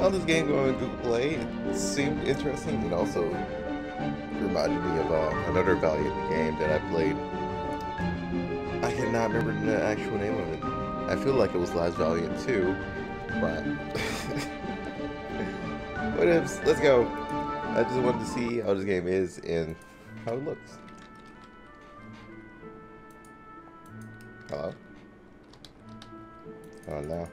found this game going on Google Play. It seemed interesting. It also reminded me of uh, another Valiant game that I played. I cannot remember the actual name of it. I feel like it was Last Valiant 2, but... what ifs? Let's go. I just wanted to see how this game is and how it looks. Hello? Oh no.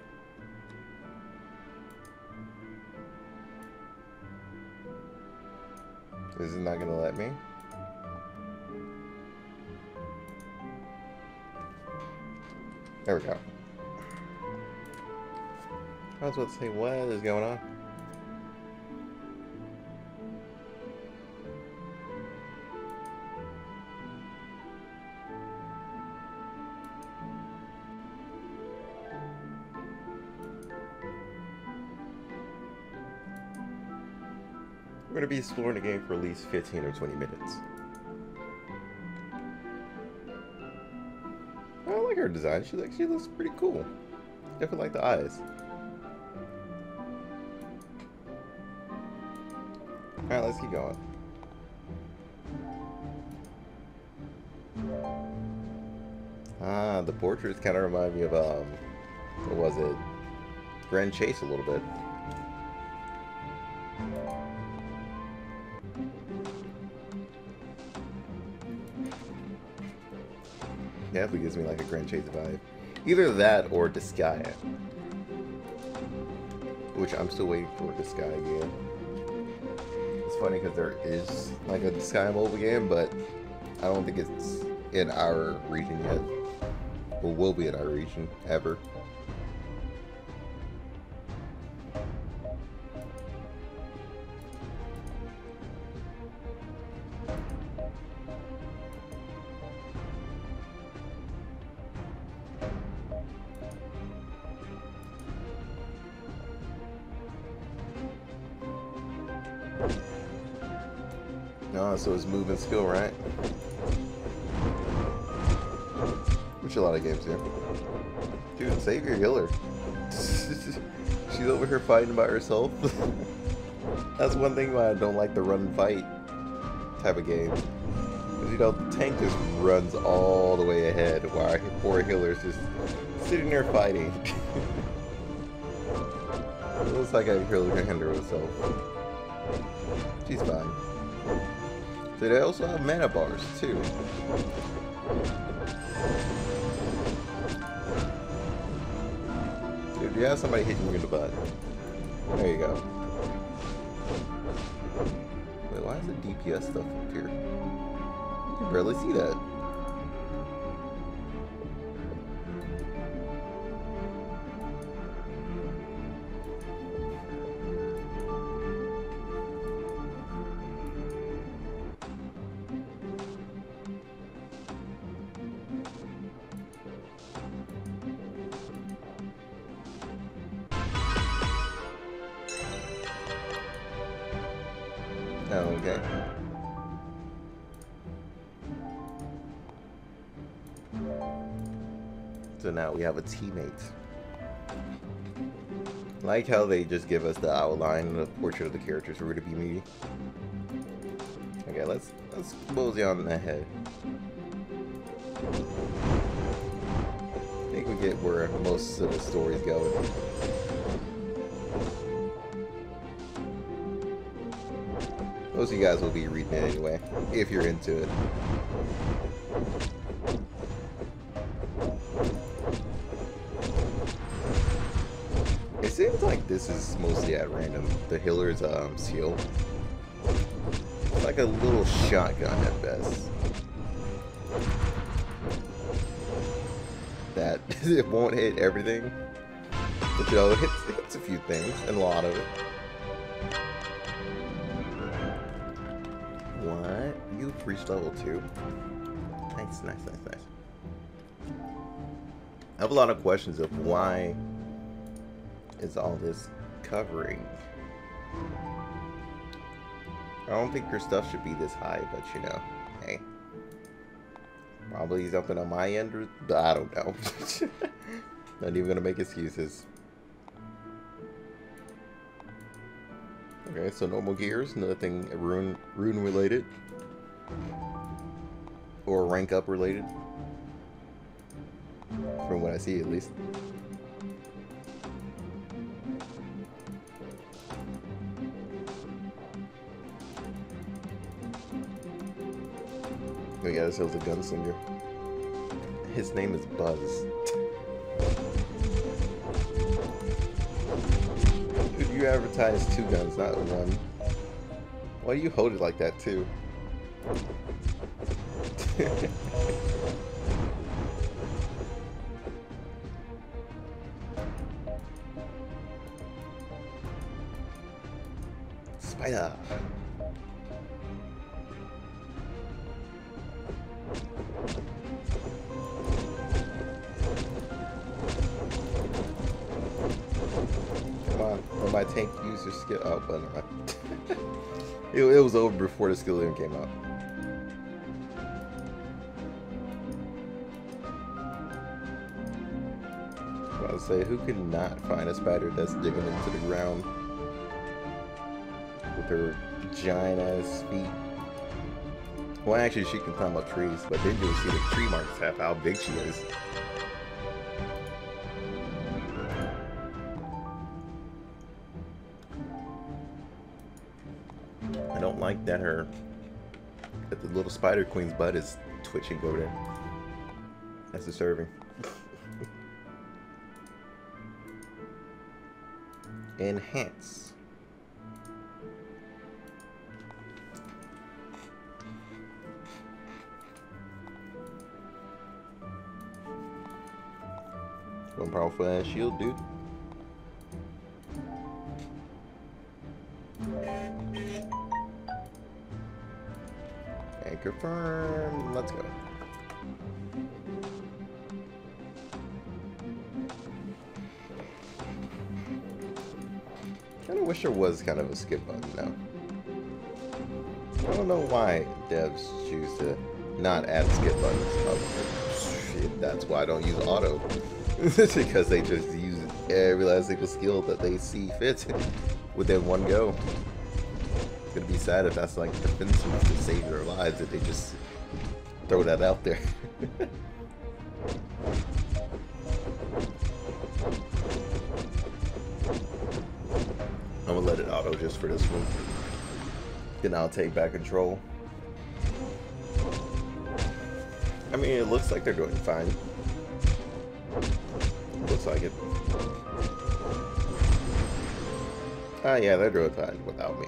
This is it not gonna let me? There we go. I was about to say, what is going on? To be exploring the game for at least 15 or 20 minutes. I like her design. She like she looks pretty cool. Definitely like the eyes. Alright, let's keep going. Ah, the portraits kind of remind me of, um, what was it? Grand Chase a little bit. Definitely gives me like a Grand Chase vibe. Either that or Disgaea. Which I'm still waiting for Disgaea game. It's funny because there is like a Disgaea mobile game, but I don't think it's in our region yet. Or will be in our region ever. No, so it's moving skill, right? Which a lot of games do. Dude, save your healer. She's over here fighting by herself. That's one thing why I don't like the run fight type of game. Because, you know, the tank just runs all the way ahead while our poor healer's just sitting there fighting. it looks like a healer can handle herself. She's fine. They also have mana bars too. Dude, you have somebody hitting you in the butt. There you go. Wait, why is the DPS stuff up here? You can barely see that. So now we have a teammate. Like how they just give us the outline and the portrait of the characters we're gonna be meeting. Okay, let's let's mosey on ahead. I think we get where most of the stories go. Most of you guys will be reading it anyway, if you're into it. It seems like this is mostly at random. The healer's um, seal. Like a little shotgun at best. That it won't hit everything. But you know, it hits, it hits a few things, and a lot of it. What? You reached level 2? Nice, nice, nice, nice. I have a lot of questions of why is all this covering? I don't think your stuff should be this high, but you know, hey. Probably he's something on my end, or, I don't know. Not even gonna make excuses. Okay, so normal gears, nothing rune rune related. Or rank up related. From what I see at least. We got ourselves a gunslinger. His name is Buzz. You advertise two guns, not one. Why do you hold it like that too? tank user skill. Oh, but no. it, it was over before the skill even came out. I was say, who could not find a spider that's digging into the ground with her giant ass feet? Well, actually, she can climb up trees, but then you'll see the tree marks have how big she is. Like that her that the little spider queen's butt is twitching over there. That's disturbing. Enhance. One powerful ass shield, dude. Confirm. Let's go. Kind of wish there was kind of a skip button now. I don't know why devs choose to not add skip buttons. Shit, that's why I don't use auto. because they just use every last single skill that they see fit within one go. Gonna be sad if that's like defense enough to save their lives if they just throw that out there. I'm gonna let it auto just for this one. Then I'll take back control. I mean, it looks like they're doing fine. Looks like it. Ah, yeah, they're doing fine without me.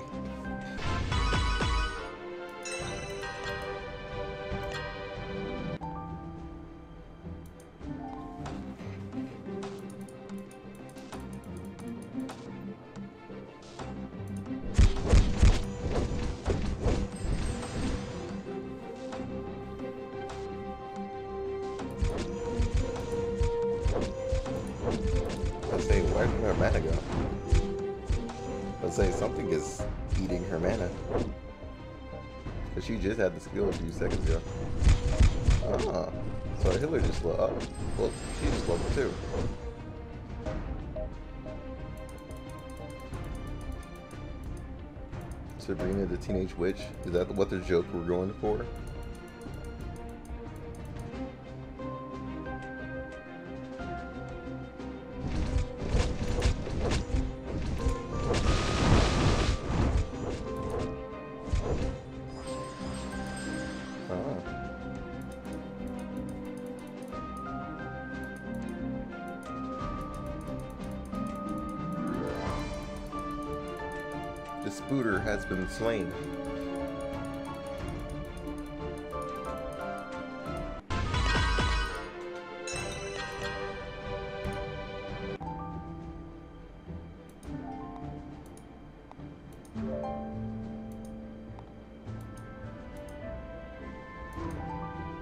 Let's say something is eating her mana. Because she just had the skill a few seconds ago. Ah, so healer just leveled up. Well, she just leveled too. Sabrina the Teenage Witch? Is that what the joke we're going for? The spooter has been slain.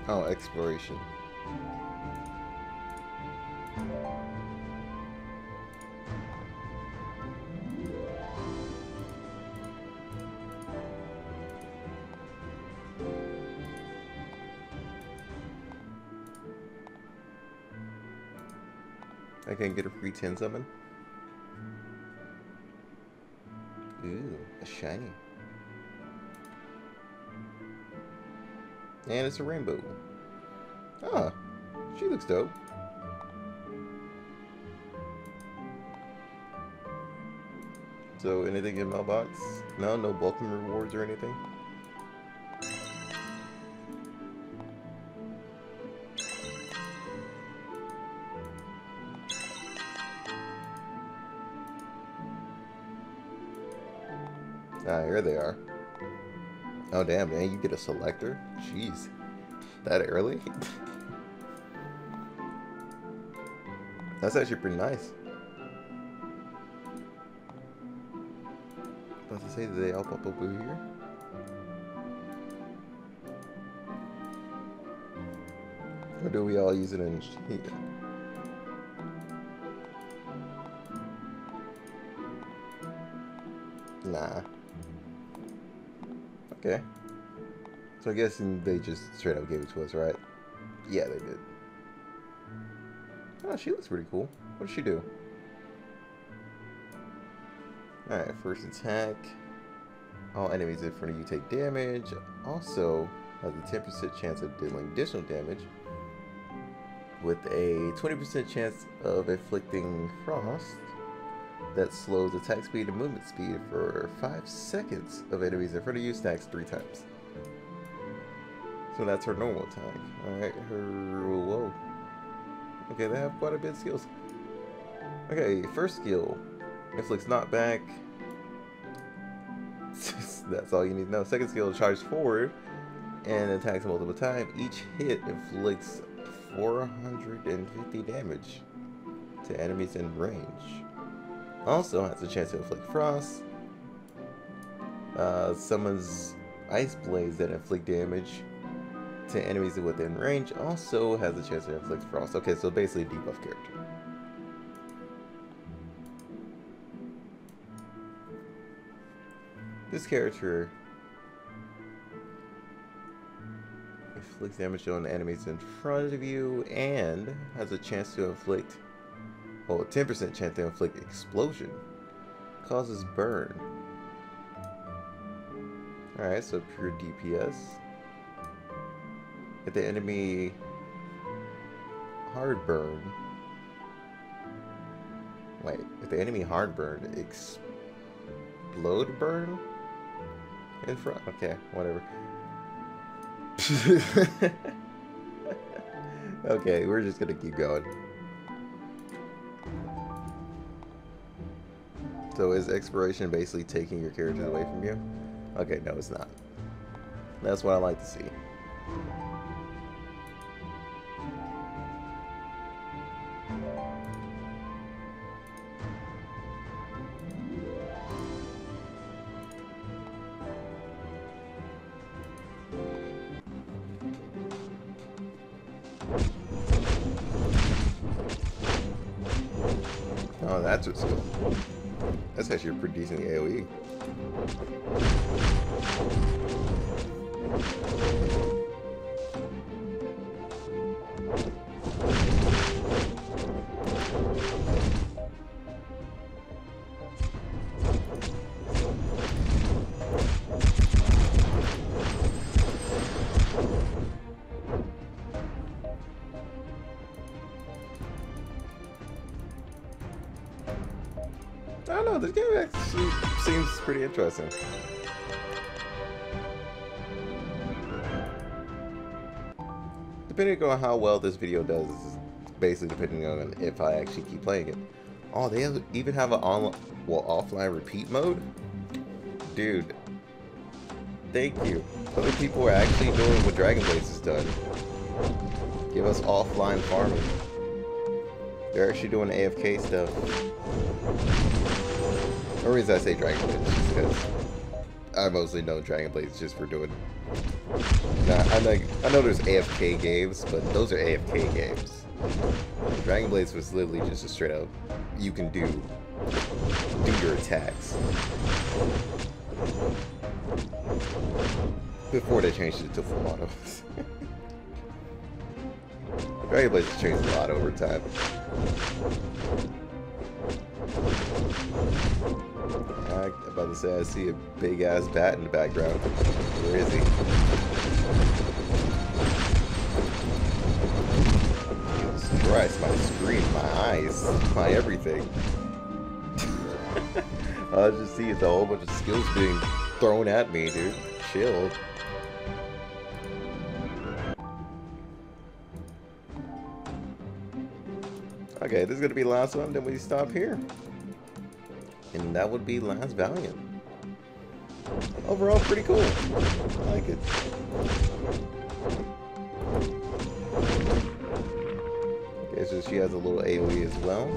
Oh, exploration. I can get a free 10 summon. Ooh, a shiny. And it's a rainbow. Ah, she looks dope. So anything in mailbox? No, no welcome rewards or anything? Damn, man, you get a selector? Jeez. That early? That's actually pretty nice. About to say, that they all pop up over here? Or do we all use it in here? Nah. Okay. So I guess they just straight up gave it to us, right? Yeah, they did. Oh, she looks pretty cool. What does she do? Alright, first attack. All enemies in front of you take damage. Also has a 10% chance of dealing additional damage. With a 20% chance of inflicting frost that slows attack speed and movement speed for 5 seconds of enemies in front of you stacks 3 times. So that's her normal attack. Alright, her... whoa. Okay, they have quite a bit of skills. Okay, first skill. Inflicts knockback. that's all you need to know. Second skill, charge forward and attacks multiple times. Each hit inflicts 450 damage to enemies in range. Also has a chance to inflict frost. Uh, summons ice blades that inflict damage to enemies within range. Also has a chance to inflict frost. Okay, so basically debuff character. This character inflicts damage on enemies in front of you and has a chance to inflict well, 10% chance to inflict explosion. Causes burn. Alright, so pure DPS. If the enemy hard burn. Wait, if the enemy hard burn, explode burn? In front? Okay, whatever. okay, we're just gonna keep going. So is expiration basically taking your characters away from you? Okay, no it's not. That's what I like to see. Oh, that's what's cool. That's actually a pretty decent AoE. Know, this game actually seems pretty interesting. Depending on how well this video does, basically depending on if I actually keep playing it. Oh, they even have an on, well, offline repeat mode? Dude, thank you. Other people are actually doing what Dragon Blaze has done. Give us offline farming. They're actually doing AFK stuff. The reason I say Dragon Blaze is because I mostly know Dragon Blaze just for doing. I like I know there's AFK games, but those are AFK games. Dragon Blaze was literally just a straight up you can do do your attacks. Before they changed it to full auto. Dragon Blaze has changed a lot over time. I about to say I see a big ass bat in the background. Where is he? Jesus Christ, my screen, my eyes, my everything. I just see it's a whole bunch of skills being thrown at me, dude. Chill. Okay, this is gonna be the last one, then we stop here. And that would be Last Valiant. Overall, pretty cool. I like it. Okay, so she has a little AoE as well.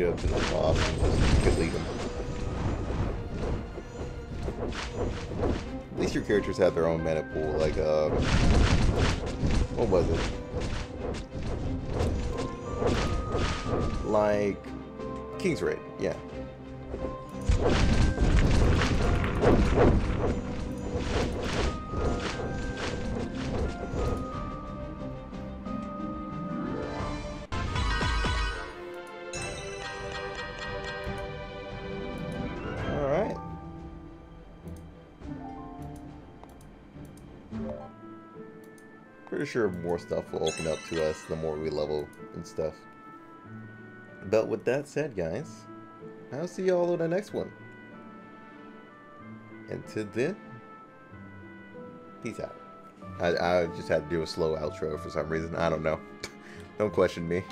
Get up to the delete him. At least your characters have their own mana pool, like, um... What was it? Like... King's Raid, yeah. Pretty sure more stuff will open up to us the more we level and stuff. But with that said, guys, I'll see y'all on the next one. Until then, peace out. I, I just had to do a slow outro for some reason. I don't know. don't question me.